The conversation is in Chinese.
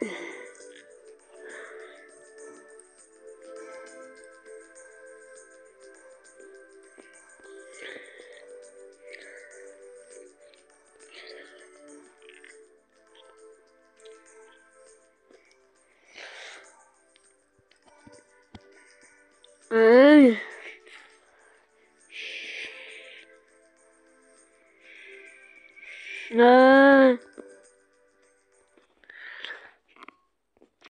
嗯。嗯。